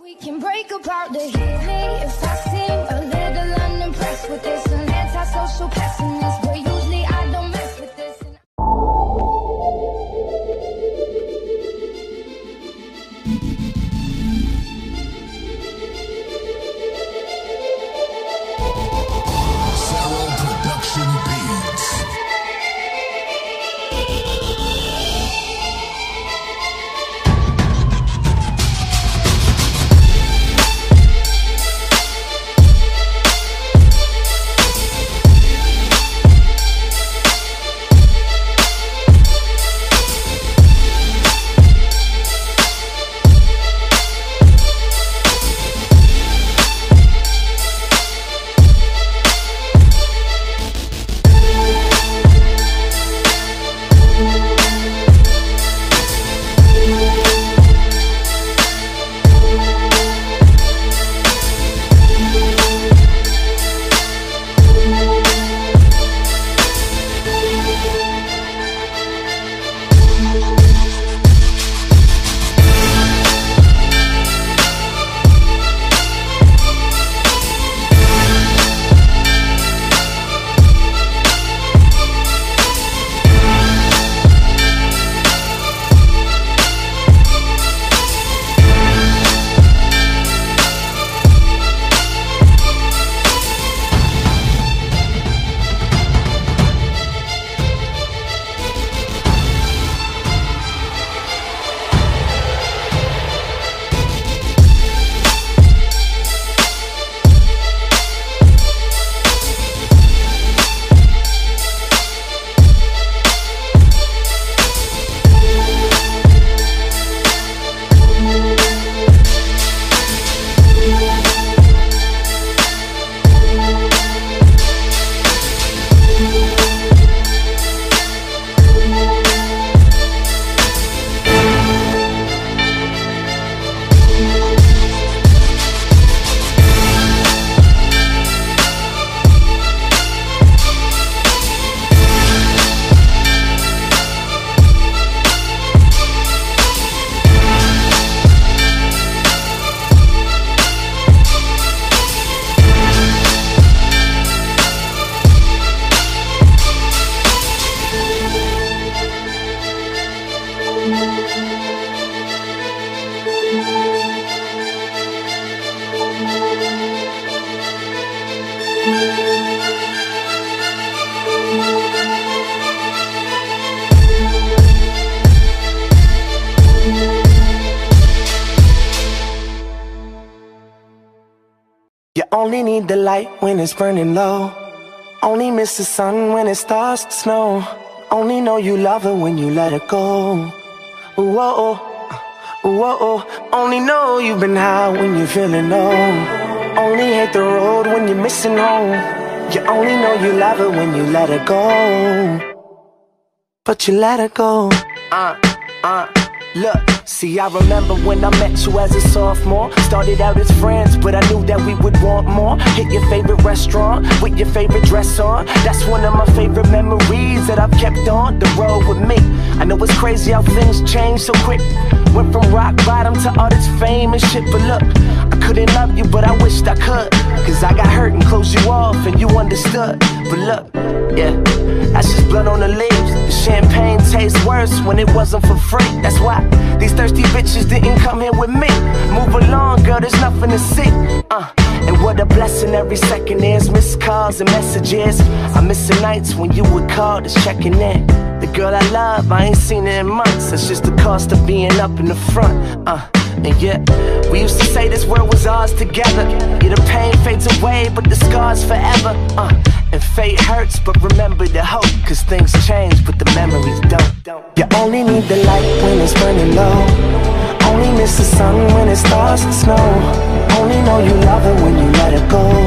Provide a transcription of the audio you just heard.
We can break apart the hit me if I only need the light when it's burning low. Only miss the sun when it starts to snow. Only know you love her when you let her go. Whoa, whoa. Oh. Only know you've been high when you're feeling low. Only hate the road when you're missing home. You only know you love her when you let her go. But you let her go. Uh, uh. Look, see, I remember when I met you as a sophomore. Started out as friends, but I knew that we would want more. Hit your favorite restaurant with your favorite dress on. That's one of my favorite memories that I've kept on the road with me. I know it's crazy how things change so quick. Went from rock bottom to all this fame and shit, but look, I couldn't love you, but I wished I could. Cause I got hurt and closed you off, and you understood. But look, yeah, that's just blood on the leaves. Champagne tastes worse when it wasn't for free. That's why these thirsty bitches didn't come here with me. Move along, girl, there's nothing to see. Uh, and what a blessing every second is. Missed calls and messages. I miss the nights when you would call, just checking in. The girl I love, I ain't seen her in months. That's just the cost of being up in the front. Uh, and yet, we used to say this world was ours together. Yeah, the pain fades away, but the scars forever. Uh, and fate hurts, but remember the hope. Cause things change, but the memories don't. You only need the light when it's burning low. Only miss the sun when it starts to snow. Only know you love it when you let it go.